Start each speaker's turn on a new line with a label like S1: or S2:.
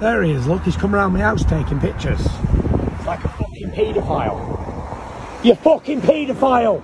S1: There he is, look, he's come around my house taking pictures. It's Like a fucking paedophile. You fucking paedophile!